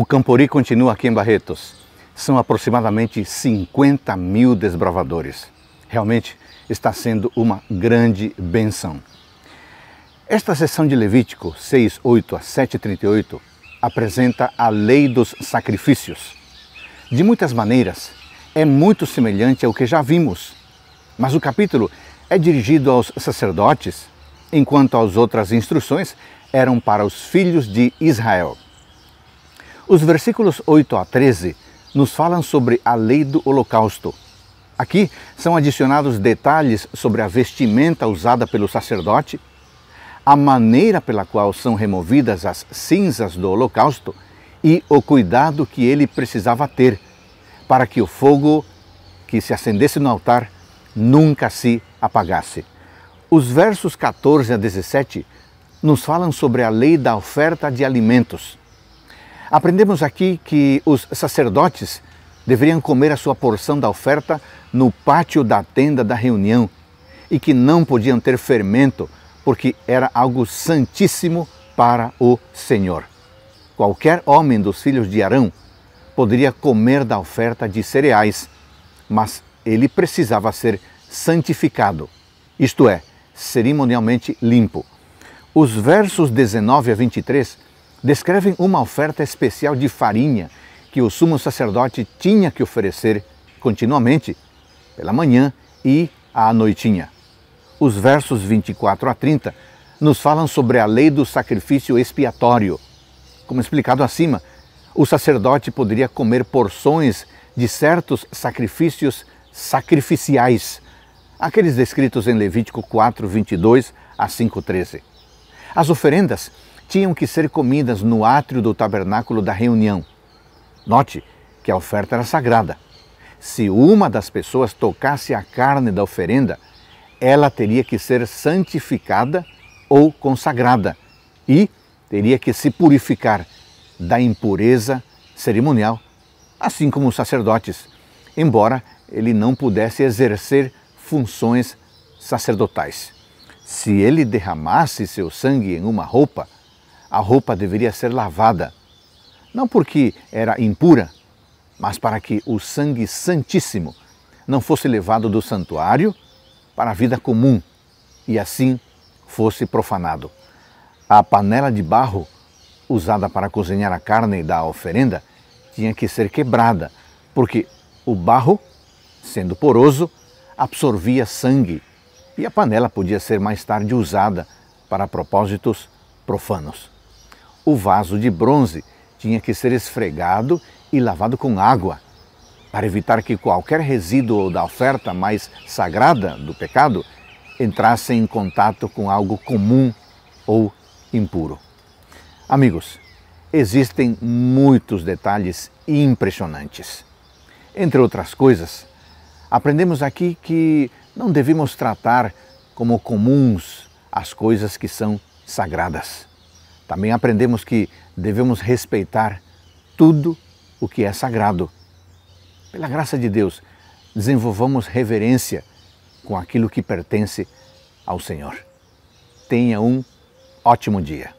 O Campori continua aqui em Barretos. São aproximadamente 50 mil desbravadores. Realmente está sendo uma grande benção. Esta sessão de Levítico 6, 8 a 7, 38 apresenta a lei dos sacrifícios. De muitas maneiras, é muito semelhante ao que já vimos, mas o capítulo é dirigido aos sacerdotes, enquanto as outras instruções eram para os filhos de Israel. Os versículos 8 a 13 nos falam sobre a lei do holocausto. Aqui são adicionados detalhes sobre a vestimenta usada pelo sacerdote, a maneira pela qual são removidas as cinzas do holocausto e o cuidado que ele precisava ter para que o fogo que se acendesse no altar nunca se apagasse. Os versos 14 a 17 nos falam sobre a lei da oferta de alimentos. Aprendemos aqui que os sacerdotes deveriam comer a sua porção da oferta no pátio da tenda da reunião e que não podiam ter fermento, porque era algo santíssimo para o Senhor. Qualquer homem dos filhos de Arão poderia comer da oferta de cereais, mas ele precisava ser santificado, isto é, cerimonialmente limpo. Os versos 19 a 23 descrevem uma oferta especial de farinha que o sumo sacerdote tinha que oferecer continuamente, pela manhã e à noitinha. Os versos 24 a 30 nos falam sobre a lei do sacrifício expiatório. Como explicado acima, o sacerdote poderia comer porções de certos sacrifícios sacrificiais, aqueles descritos em Levítico 4, 22 a 5, 13. As oferendas tinham que ser comidas no átrio do tabernáculo da reunião. Note que a oferta era sagrada. Se uma das pessoas tocasse a carne da oferenda, ela teria que ser santificada ou consagrada e teria que se purificar da impureza cerimonial, assim como os sacerdotes, embora ele não pudesse exercer funções sacerdotais. Se ele derramasse seu sangue em uma roupa, a roupa deveria ser lavada, não porque era impura, mas para que o sangue santíssimo não fosse levado do santuário para a vida comum e assim fosse profanado. A panela de barro usada para cozinhar a carne da oferenda tinha que ser quebrada, porque o barro, sendo poroso, absorvia sangue e a panela podia ser mais tarde usada para propósitos profanos. O vaso de bronze tinha que ser esfregado e lavado com água, para evitar que qualquer resíduo da oferta mais sagrada do pecado entrasse em contato com algo comum ou impuro. Amigos, existem muitos detalhes impressionantes. Entre outras coisas, aprendemos aqui que não devemos tratar como comuns as coisas que são sagradas. Também aprendemos que devemos respeitar tudo o que é sagrado. Pela graça de Deus, desenvolvamos reverência com aquilo que pertence ao Senhor. Tenha um ótimo dia.